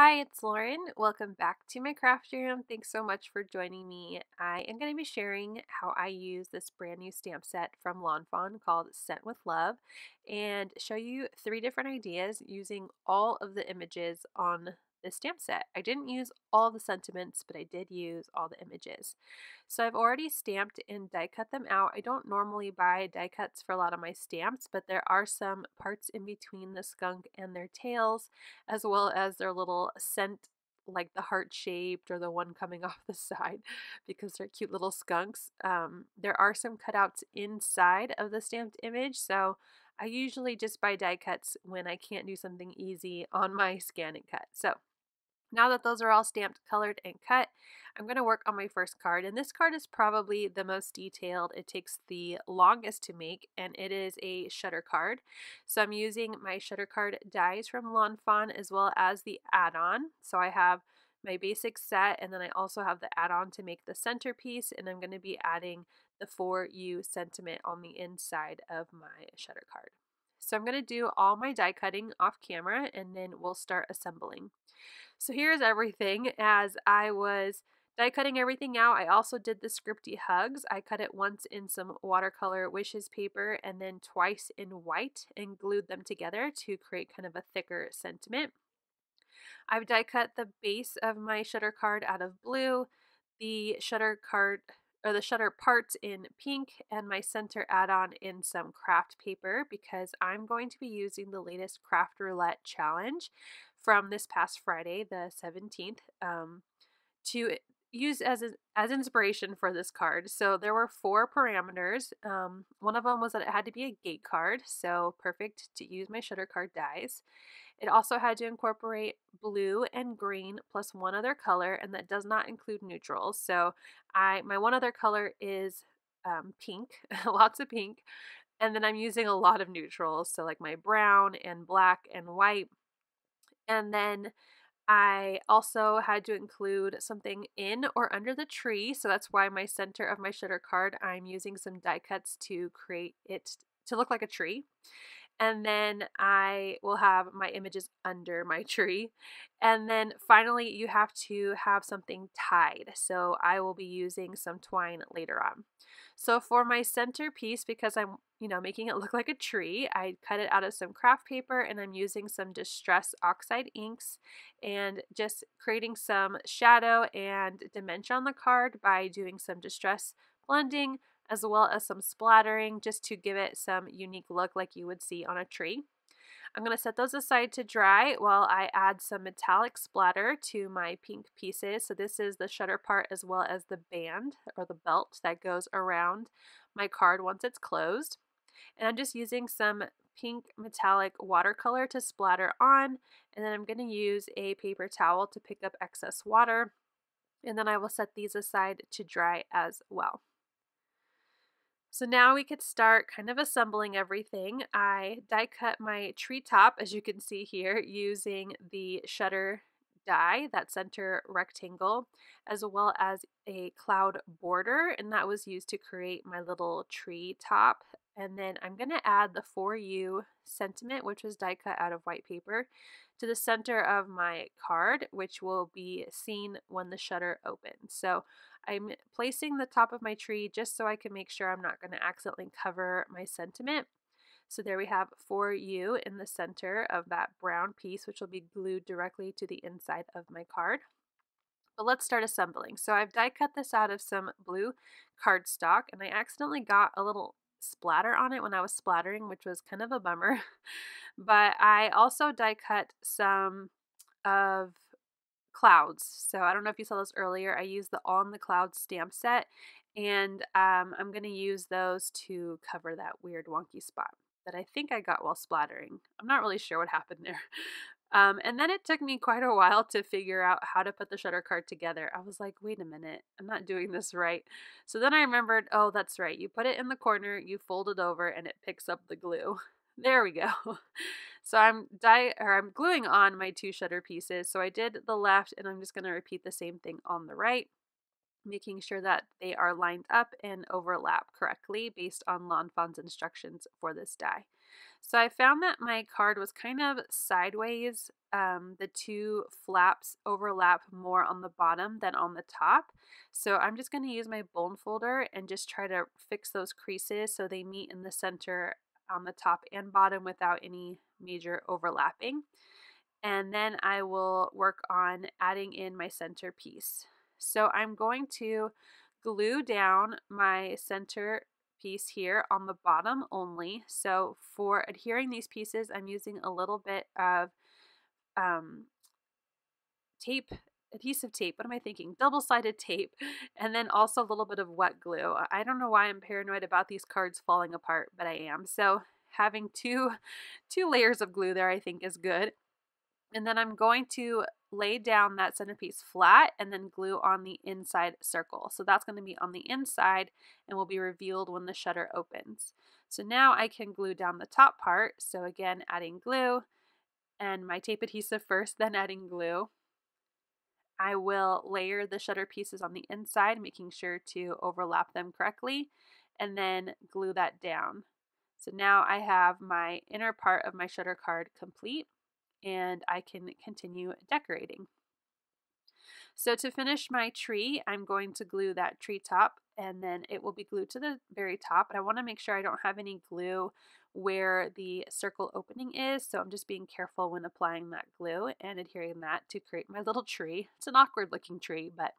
Hi, it's Lauren. Welcome back to my craft room. Thanks so much for joining me. I am going to be sharing how I use this brand new stamp set from Lawn Fawn called Scent with Love and show you three different ideas using all of the images on this stamp set. I didn't use all the sentiments, but I did use all the images. So I've already stamped and die cut them out. I don't normally buy die cuts for a lot of my stamps, but there are some parts in between the skunk and their tails, as well as their little scent like the heart shaped or the one coming off the side because they're cute little skunks. Um, there are some cutouts inside of the stamped image, so I usually just buy die cuts when I can't do something easy on my scan and cut. So now that those are all stamped, colored, and cut, I'm going to work on my first card. And this card is probably the most detailed. It takes the longest to make, and it is a shutter card. So I'm using my shutter card dies from Lawn Fawn as well as the add-on. So I have my basic set, and then I also have the add-on to make the centerpiece, and I'm going to be adding the For You sentiment on the inside of my shutter card. So I'm going to do all my die cutting off camera, and then we'll start assembling. So here's everything as I was die cutting everything out. I also did the scripty hugs. I cut it once in some watercolor wishes paper and then twice in white and glued them together to create kind of a thicker sentiment. I've die cut the base of my shutter card out of blue, the shutter card or the shutter parts in pink and my center add-on in some craft paper because I'm going to be using the latest craft roulette challenge from this past Friday, the 17th, um, to use as as inspiration for this card. So there were four parameters. Um, one of them was that it had to be a gate card, so perfect to use my shutter card dies. It also had to incorporate blue and green plus one other color, and that does not include neutrals. So I my one other color is um, pink, lots of pink, and then I'm using a lot of neutrals, so like my brown and black and white. And then I also had to include something in or under the tree, so that's why my center of my shutter card, I'm using some die cuts to create it to look like a tree. And then I will have my images under my tree. And then finally, you have to have something tied. So I will be using some twine later on. So for my centerpiece, because I'm, you know, making it look like a tree, I cut it out of some craft paper and I'm using some Distress Oxide inks and just creating some shadow and dimension on the card by doing some distress blending as well as some splattering just to give it some unique look like you would see on a tree. I'm going to set those aside to dry while I add some metallic splatter to my pink pieces. So this is the shutter part as well as the band or the belt that goes around my card once it's closed. And I'm just using some pink metallic watercolor to splatter on and then I'm going to use a paper towel to pick up excess water and then I will set these aside to dry as well. So now we could start kind of assembling everything. I die cut my treetop, as you can see here, using the shutter die, that center rectangle, as well as a cloud border, and that was used to create my little tree top. And then I'm going to add the For You sentiment, which was die cut out of white paper, to the center of my card, which will be seen when the shutter opens. So I'm placing the top of my tree just so I can make sure I'm not going to accidentally cover my sentiment. So there we have For You in the center of that brown piece, which will be glued directly to the inside of my card. But let's start assembling. So I've die cut this out of some blue cardstock and I accidentally got a little splatter on it when I was splattering, which was kind of a bummer. but I also die cut some of clouds. So I don't know if you saw this earlier. I used the On the Cloud stamp set and um, I'm going to use those to cover that weird wonky spot that I think I got while splattering. I'm not really sure what happened there. Um, and then it took me quite a while to figure out how to put the shutter card together. I was like, wait a minute, I'm not doing this right. So then I remembered, oh, that's right. You put it in the corner, you fold it over, and it picks up the glue. There we go. So I'm die or I'm gluing on my two shutter pieces. So I did the left and I'm just going to repeat the same thing on the right, making sure that they are lined up and overlap correctly based on Lawn Fawn's instructions for this die. So I found that my card was kind of sideways. Um, the two flaps overlap more on the bottom than on the top. So I'm just going to use my bone folder and just try to fix those creases so they meet in the center on the top and bottom without any major overlapping. And then I will work on adding in my center piece. So I'm going to glue down my center piece here on the bottom only. So for adhering these pieces, I'm using a little bit of um, tape, adhesive tape. What am I thinking? Double-sided tape, and then also a little bit of wet glue. I don't know why I'm paranoid about these cards falling apart, but I am. So having two, two layers of glue there I think is good. And then I'm going to lay down that centerpiece flat and then glue on the inside circle. So that's going to be on the inside and will be revealed when the shutter opens. So now I can glue down the top part. So again, adding glue and my tape adhesive first, then adding glue. I will layer the shutter pieces on the inside, making sure to overlap them correctly, and then glue that down. So now I have my inner part of my shutter card complete and I can continue decorating. So to finish my tree, I'm going to glue that tree top and then it will be glued to the very top. But I want to make sure I don't have any glue where the circle opening is. So I'm just being careful when applying that glue and adhering that to create my little tree. It's an awkward looking tree, but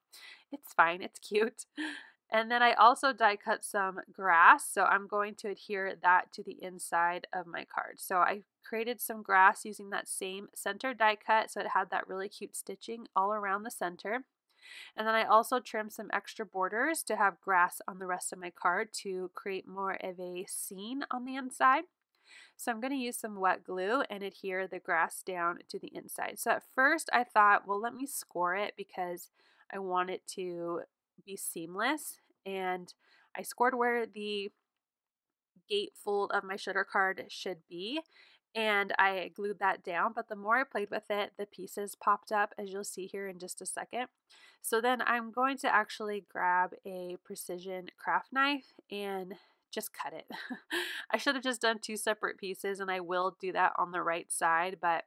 it's fine. It's cute. And then I also die cut some grass, so I'm going to adhere that to the inside of my card. So I created some grass using that same center die cut, so it had that really cute stitching all around the center. And then I also trimmed some extra borders to have grass on the rest of my card to create more of a scene on the inside. So I'm going to use some wet glue and adhere the grass down to the inside. So at first I thought, well, let me score it because I want it to be seamless and I scored where the gate fold of my shutter card should be and I glued that down but the more I played with it the pieces popped up as you'll see here in just a second. So then I'm going to actually grab a precision craft knife and just cut it. I should have just done two separate pieces and I will do that on the right side but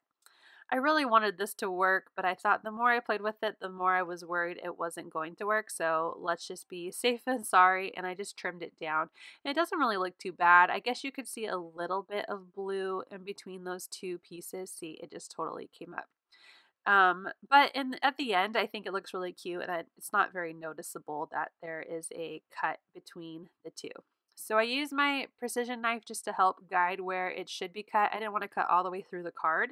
I really wanted this to work, but I thought the more I played with it, the more I was worried it wasn't going to work. So let's just be safe and sorry. And I just trimmed it down. And it doesn't really look too bad. I guess you could see a little bit of blue in between those two pieces. See, it just totally came up. Um, but in at the end, I think it looks really cute, and it's not very noticeable that there is a cut between the two. So I used my precision knife just to help guide where it should be cut. I didn't want to cut all the way through the card.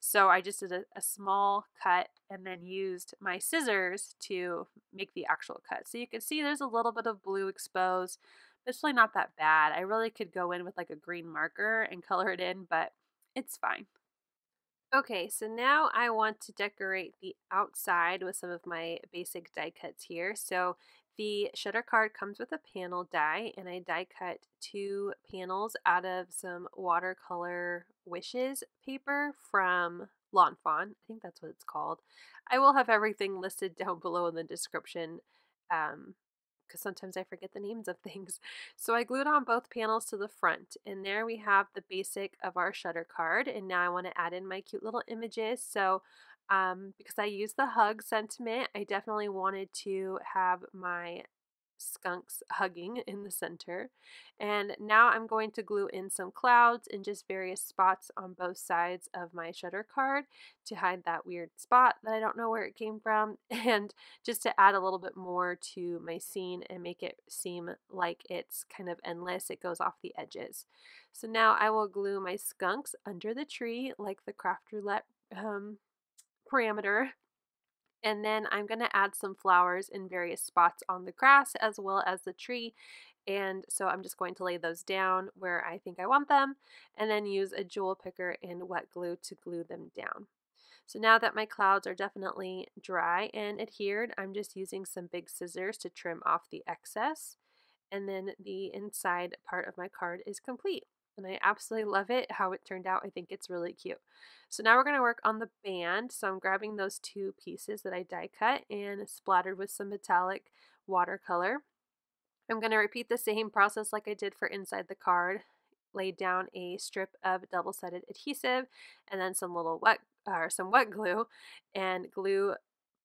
So I just did a, a, small cut and then used my scissors to make the actual cut. So you can see there's a little bit of blue exposed. It's really not that bad. I really could go in with like a green marker and color it in, but it's fine. Okay, so now I want to decorate the outside with some of my basic die cuts here. So the shutter card comes with a panel die and I die cut two panels out of some watercolor wishes paper from Lawn Fawn. I think that's what it's called. I will have everything listed down below in the description um, because sometimes I forget the names of things. So I glued on both panels to the front and there we have the basic of our shutter card and now I want to add in my cute little images. So um, because I use the hug sentiment, I definitely wanted to have my skunks hugging in the center. And now I'm going to glue in some clouds in just various spots on both sides of my shutter card to hide that weird spot that I don't know where it came from and just to add a little bit more to my scene and make it seem like it's kind of endless. It goes off the edges. So now I will glue my skunks under the tree like the craft roulette um, parameter. And then I'm going to add some flowers in various spots on the grass as well as the tree. And so I'm just going to lay those down where I think I want them and then use a jewel picker and wet glue to glue them down. So now that my clouds are definitely dry and adhered, I'm just using some big scissors to trim off the excess. And then the inside part of my card is complete and I absolutely love it how it turned out. I think it's really cute. So now we're going to work on the band. So I'm grabbing those two pieces that I die cut and splattered with some metallic watercolor. I'm going to repeat the same process like I did for inside the card. laid down a strip of double-sided adhesive and then some little wet or some wet glue and glue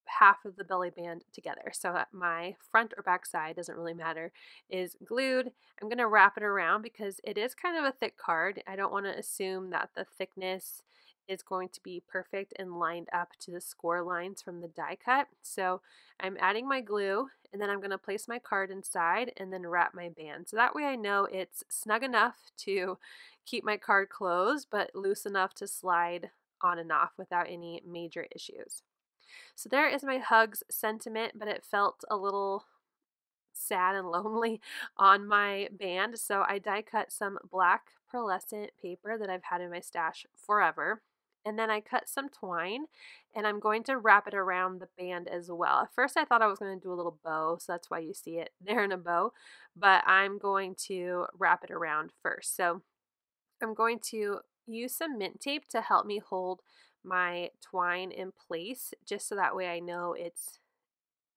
half of the belly band together so that my front or back side doesn't really matter is glued. I'm going to wrap it around because it is kind of a thick card. I don't want to assume that the thickness is going to be perfect and lined up to the score lines from the die cut. So i'm adding my glue and then i'm going to place my card inside and then wrap my band. So that way i know it's snug enough to keep my card closed but loose enough to slide on and off without any major issues so there is my hugs sentiment, but it felt a little sad and lonely on my band. So I die cut some black pearlescent paper that I've had in my stash forever. And then I cut some twine and I'm going to wrap it around the band as well. At first I thought I was going to do a little bow, so that's why you see it there in a bow, but I'm going to wrap it around first. So I'm going to use some mint tape to help me hold my twine in place just so that way I know it's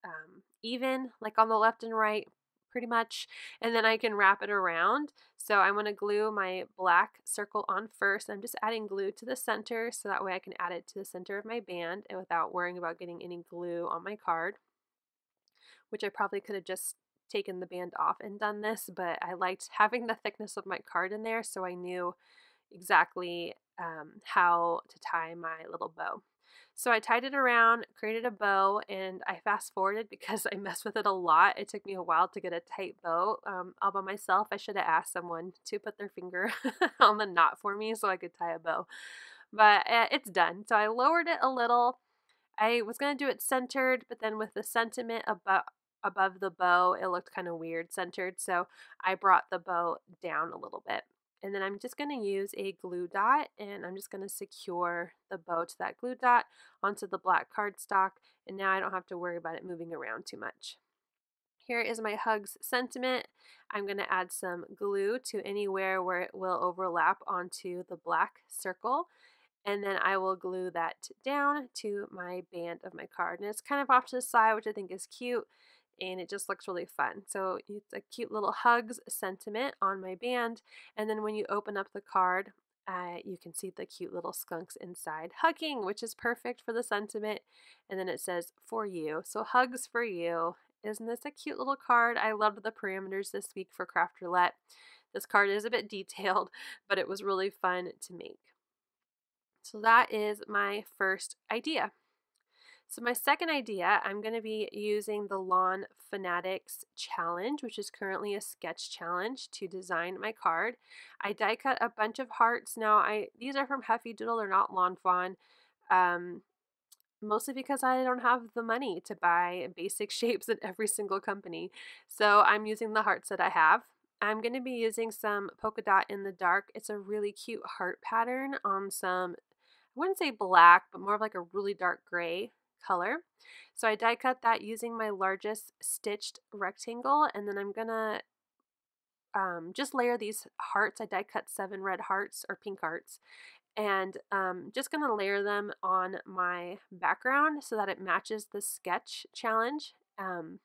um, even like on the left and right pretty much and then I can wrap it around. So I'm going to glue my black circle on first I'm just adding glue to the center so that way I can add it to the center of my band and without worrying about getting any glue on my card which I probably could have just taken the band off and done this but I liked having the thickness of my card in there so I knew exactly um, how to tie my little bow. So I tied it around, created a bow, and I fast forwarded because I messed with it a lot. It took me a while to get a tight bow um, all by myself. I should have asked someone to put their finger on the knot for me so I could tie a bow. But uh, it's done. So I lowered it a little. I was going to do it centered, but then with the sentiment above, above the bow, it looked kind of weird centered. So I brought the bow down a little bit. And then I'm just going to use a glue dot and I'm just going to secure the bow to that glue dot onto the black cardstock. And now I don't have to worry about it moving around too much. Here is my hugs sentiment. I'm going to add some glue to anywhere where it will overlap onto the black circle. And then I will glue that down to my band of my card. And it's kind of off to the side, which I think is cute and it just looks really fun. So it's a cute little hugs sentiment on my band. And then when you open up the card, uh, you can see the cute little skunks inside hugging, which is perfect for the sentiment. And then it says for you. So hugs for you. Isn't this a cute little card? I loved the parameters this week for Craft Roulette. This card is a bit detailed, but it was really fun to make. So that is my first idea. So my second idea, I'm going to be using the Lawn Fawnatics Challenge, which is currently a sketch challenge to design my card. I die cut a bunch of hearts. Now, I these are from Heffy Doodle, they're not Lawn Fawn. Um, mostly because I don't have the money to buy basic shapes at every single company. So I'm using the hearts that I have. I'm going to be using some polka dot in the dark. It's a really cute heart pattern on some, I wouldn't say black, but more of like a really dark gray color. So I die cut that using my largest stitched rectangle and then I'm gonna um, just layer these hearts. I die cut seven red hearts or pink hearts and um, just gonna layer them on my background so that it matches the sketch challenge. Um,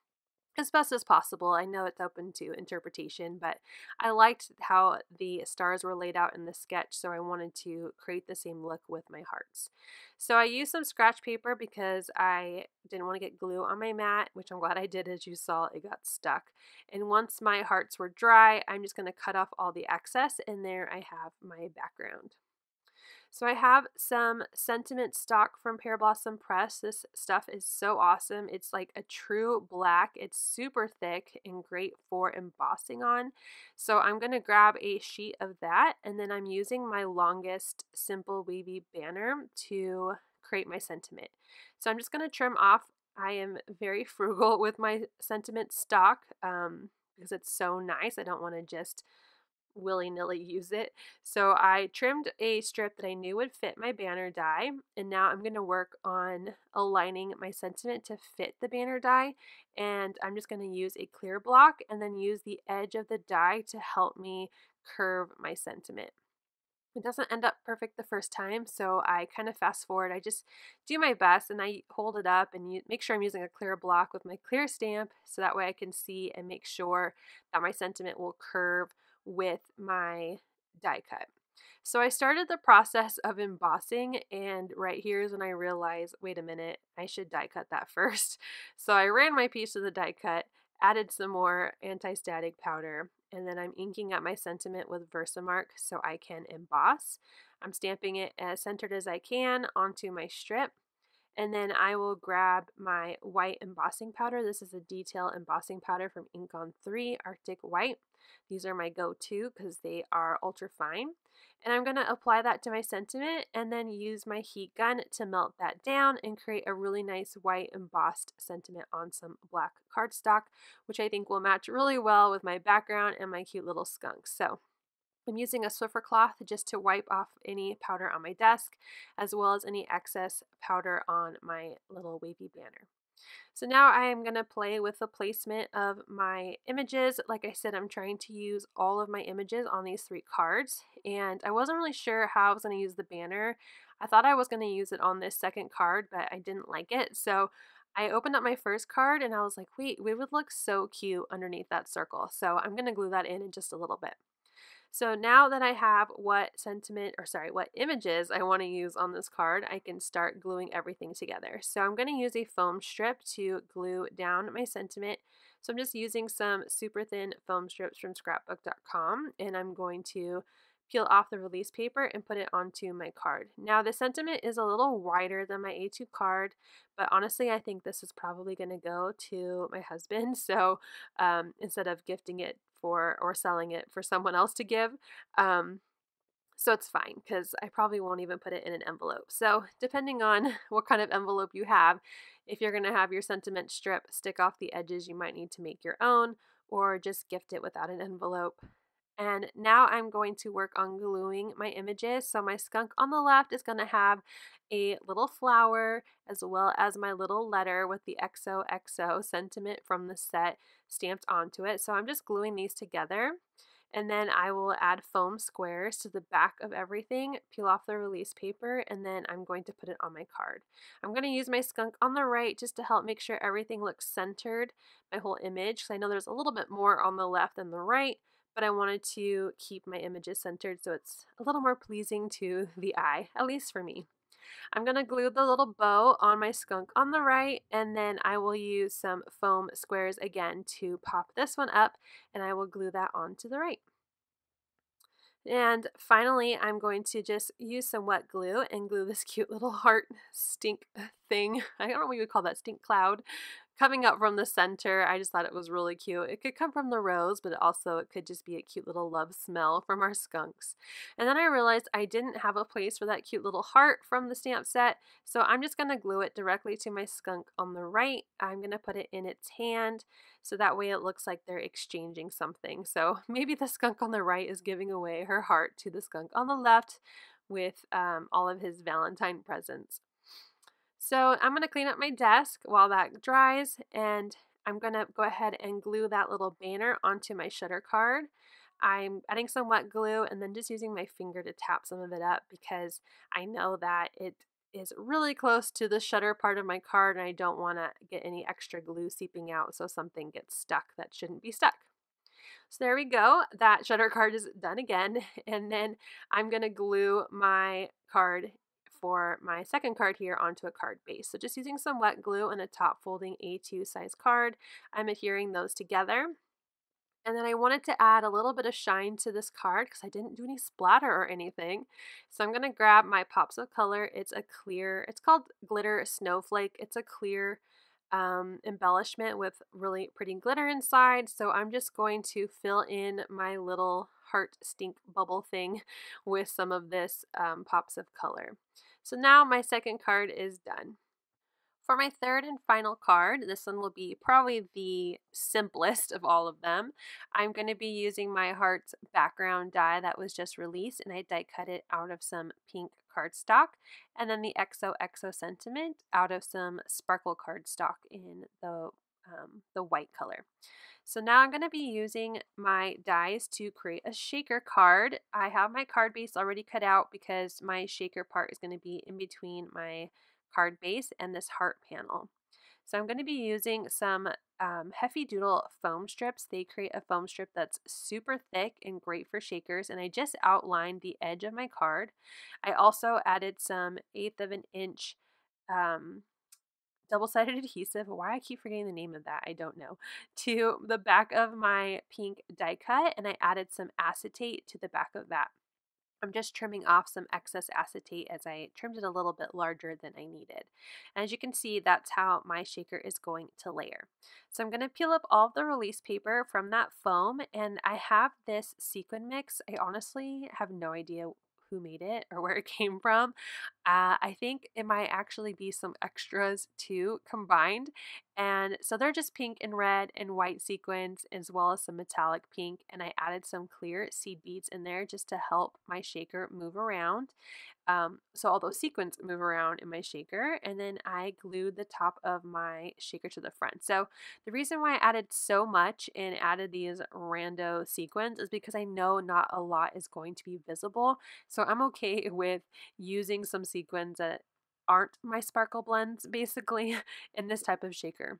as best as possible. I know it's open to interpretation, but I liked how the stars were laid out in the sketch, so I wanted to create the same look with my hearts. So I used some scratch paper because I didn't want to get glue on my mat, which I'm glad I did as you saw, it got stuck. And once my hearts were dry, I'm just going to cut off all the excess, and there I have my background. So I have some sentiment stock from Pear Blossom Press. This stuff is so awesome. It's like a true black. It's super thick and great for embossing on. So I'm going to grab a sheet of that and then I'm using my longest simple wavy banner to create my sentiment. So I'm just going to trim off. I am very frugal with my sentiment stock um, because it's so nice. I don't want to just willy nilly use it. So I trimmed a strip that I knew would fit my banner die, and now I'm going to work on aligning my sentiment to fit the banner die. And I'm just going to use a clear block and then use the edge of the die to help me curve my sentiment. It doesn't end up perfect the first time, so I kind of fast forward. I just do my best and I hold it up and make sure I'm using a clear block with my clear stamp so that way I can see and make sure that my sentiment will curve with my die cut. So I started the process of embossing, and right here is when I realized wait a minute, I should die cut that first. So I ran my piece of the die cut, added some more anti static powder, and then I'm inking up my sentiment with Versamark so I can emboss. I'm stamping it as centered as I can onto my strip. And then I will grab my white embossing powder. This is a detail embossing powder from Ink on 3 Arctic White. These are my go-to because they are ultra fine. And I'm going to apply that to my sentiment and then use my heat gun to melt that down and create a really nice white embossed sentiment on some black cardstock, which I think will match really well with my background and my cute little skunk. So I'm using a Swiffer cloth just to wipe off any powder on my desk, as well as any excess powder on my little wavy banner. So now I am going to play with the placement of my images. Like I said, I'm trying to use all of my images on these three cards, and I wasn't really sure how I was going to use the banner. I thought I was going to use it on this second card, but I didn't like it, so I opened up my first card and I was like, wait, we would look so cute underneath that circle. So I'm going to glue that in in just a little bit. So now that I have what sentiment, or sorry, what images I want to use on this card, I can start gluing everything together. So I'm going to use a foam strip to glue down my sentiment. So I'm just using some super thin foam strips from scrapbook.com and I'm going to peel off the release paper and put it onto my card. Now the sentiment is a little wider than my A2 card, but honestly I think this is probably going to go to my husband. So um, instead of gifting it for or selling it for someone else to give. Um, so it's fine because I probably won't even put it in an envelope. So depending on what kind of envelope you have, if you're going to have your sentiment strip stick off the edges, you might need to make your own or just gift it without an envelope. And now I'm going to work on gluing my images. So my skunk on the left is going to have a little flower as well as my little letter with the XOXO sentiment from the set stamped onto it. So I'm just gluing these together. And then I will add foam squares to the back of everything, peel off the release paper, and then I'm going to put it on my card. I'm going to use my skunk on the right just to help make sure everything looks centered, my whole image, because I know there's a little bit more on the left than the right, but I wanted to keep my images centered so it's a little more pleasing to the eye, at least for me. I'm going to glue the little bow on my skunk on the right and then I will use some foam squares again to pop this one up and I will glue that onto the right. And finally, I'm going to just use some wet glue and glue this cute little heart stink thing. I don't know what you would call that, stink cloud coming up from the center. I just thought it was really cute. It could come from the rose, but also it could just be a cute little love smell from our skunks. And then I realized I didn't have a place for that cute little heart from the stamp set, so I'm just going to glue it directly to my skunk on the right. I'm going to put it in its hand, so that way it looks like they're exchanging something. So maybe the skunk on the right is giving away her heart to the skunk on the left with um, all of his Valentine presents. So I'm going to clean up my desk while that dries and I'm going to go ahead and glue that little banner onto my shutter card. I'm adding some wet glue and then just using my finger to tap some of it up because I know that it is really close to the shutter part of my card and I don't want to get any extra glue seeping out so something gets stuck that shouldn't be stuck. So there we go. That shutter card is done again. And then I'm going to glue my card for my second card here onto a card base. So just using some wet glue and a top folding A2 size card, I'm adhering those together. And then I wanted to add a little bit of shine to this card because I didn't do any splatter or anything. So I'm going to grab my Pops of Color. It's a clear, it's called Glitter Snowflake. It's a clear um, embellishment with really pretty glitter inside. So I'm just going to fill in my little heart stink bubble thing with some of this um, Pops of Color. So now my second card is done. For my third and final card, this one will be probably the simplest of all of them. I'm going to be using my Hearts background die that was just released and I die cut it out of some pink cardstock and then the XOXO sentiment out of some sparkle cardstock in the, um, the white color. So now I'm going to be using my dies to create a shaker card. I have my card base already cut out because my shaker part is going to be in between my card base and this heart panel. So I'm going to be using some um, Heffy Doodle foam strips. They create a foam strip that's super thick and great for shakers. And I just outlined the edge of my card. I also added some eighth of an inch um, double-sided adhesive, why I keep forgetting the name of that, I don't know, to the back of my pink die cut and I added some acetate to the back of that. I'm just trimming off some excess acetate as I trimmed it a little bit larger than I needed. And as you can see, that's how my shaker is going to layer. So I'm going to peel up all the release paper from that foam and I have this sequin mix. I honestly have no idea who made it or where it came from. Uh, I think it might actually be some extras too combined. And so they're just pink and red and white sequins as well as some metallic pink. And I added some clear seed beads in there just to help my shaker move around. Um, so all those sequins move around in my shaker and then I glued the top of my shaker to the front. So the reason why I added so much and added these rando sequins is because I know not a lot is going to be visible. So I'm okay with using some sequins that aren't my sparkle blends basically in this type of shaker.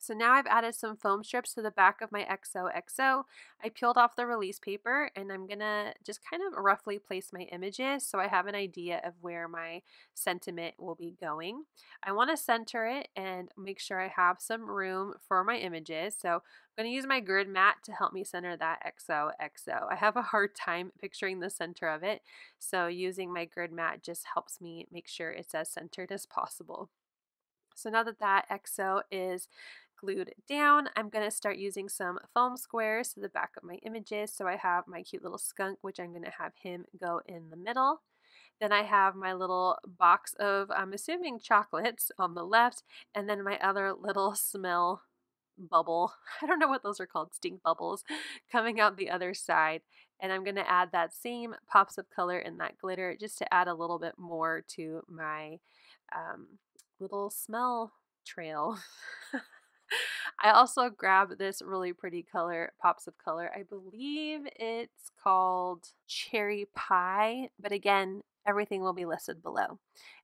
So now I've added some foam strips to the back of my XOXO. I peeled off the release paper and I'm gonna just kind of roughly place my images so I have an idea of where my sentiment will be going. I wanna center it and make sure I have some room for my images. So I'm gonna use my grid mat to help me center that XOXO. I have a hard time picturing the center of it. So using my grid mat just helps me make sure it's as centered as possible. So now that that XO is glued down, I'm going to start using some foam squares to the back of my images. So I have my cute little skunk, which I'm going to have him go in the middle. Then I have my little box of, I'm assuming chocolates on the left, and then my other little smell bubble. I don't know what those are called, stink bubbles, coming out the other side. And I'm going to add that same pops of color in that glitter just to add a little bit more to my um, little smell trail. I also grabbed this really pretty color, pops of color. I believe it's called Cherry Pie, but again, everything will be listed below.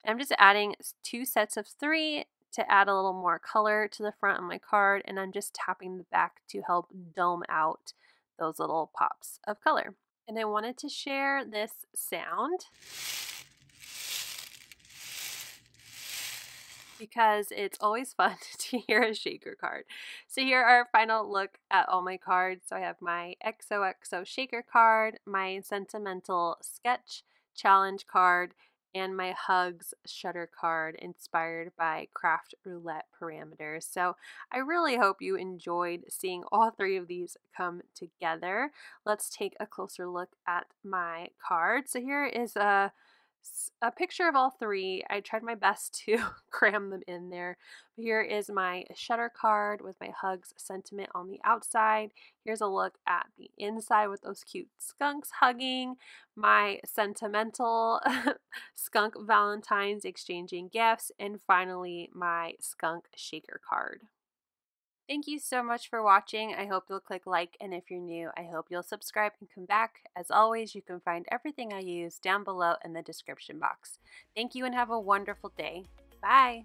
And I'm just adding two sets of three to add a little more color to the front of my card, and I'm just tapping the back to help dome out those little pops of color. And I wanted to share this sound. Because it's always fun to hear a shaker card. So here are our final look at all my cards. So I have my XOXO shaker card, my scentimental sketch challenge card, and my Hugs Shutter card inspired by Craft Roulette parameters. So I really hope you enjoyed seeing all three of these come together. Let's take a closer look at my card. So here is a a picture of all three. I tried my best to cram them in there. Here is my shutter card with my hugs sentiment on the outside. Here's a look at the inside with those cute skunks hugging. My scentimental skunk valentines exchanging gifts. And finally, my skunk shaker card. Thank you so much for watching. I hope you'll click like, and if you're new, I hope you'll subscribe and come back. As always, you can find everything I use down below in the description box. Thank you and have a wonderful day. Bye!